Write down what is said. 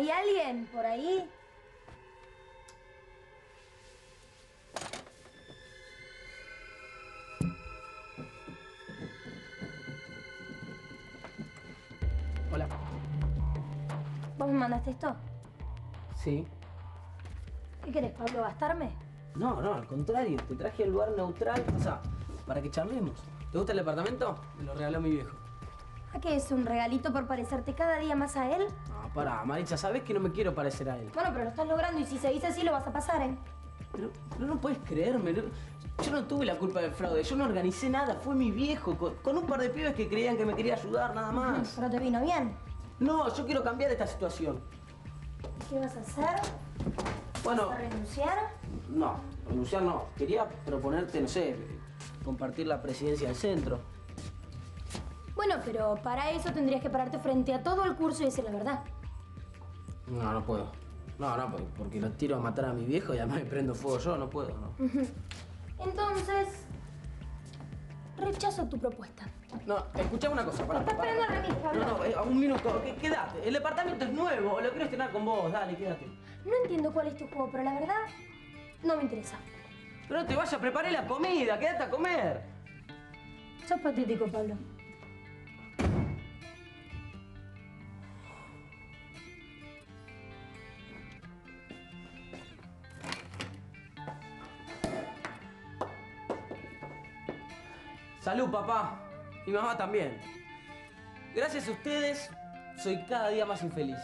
¿Hay alguien por ahí? Hola. ¿Vos me mandaste esto? Sí. ¿Qué querés, Pablo, gastarme? No, no, al contrario. Te traje al lugar neutral, o sea, para que charlemos. ¿Te gusta el departamento? Me lo regaló mi viejo. ¿A qué es un regalito por parecerte cada día más a él? Pará, Maricha, sabes que no me quiero parecer a él. Bueno, pero lo estás logrando y si seguís así lo vas a pasar, ¿eh? Pero, pero no puedes creerme. no- Yo no tuve la culpa del fraude, yo no organicé nada, fue mi viejo, con, con un par de pibes que creían que me quería ayudar, nada más. Pero te vino bien. No, yo quiero cambiar esta situación. ¿Qué vas a hacer? Bueno, ¿Vas a renunciar? no, renunciar no. Quería proponerte, no sé, compartir la presidencia del centro. Bueno, pero para eso tendrías que pararte frente a todo el curso y decir la verdad. No, no puedo. No, no, porque- lo tiro a matar a mi viejo y además me prendo fuego yo, no puedo, no. Entonces, rechazo tu propuesta. No, escuchame una cosa, pará. Está pará. esperando remis, Pablo. No, no, eh, un minuto, que- quédate. El departamento es nuevo, lo quiero estrenar con vos, dale, quédate. No entiendo cuál es tu juego, pero la verdad, no me interesa. Pero no te vayas, preparé la comida, quédate a comer. Sos patético, Pablo. Salud, papá. Y mamá también. Gracias a ustedes, soy cada día más infeliz.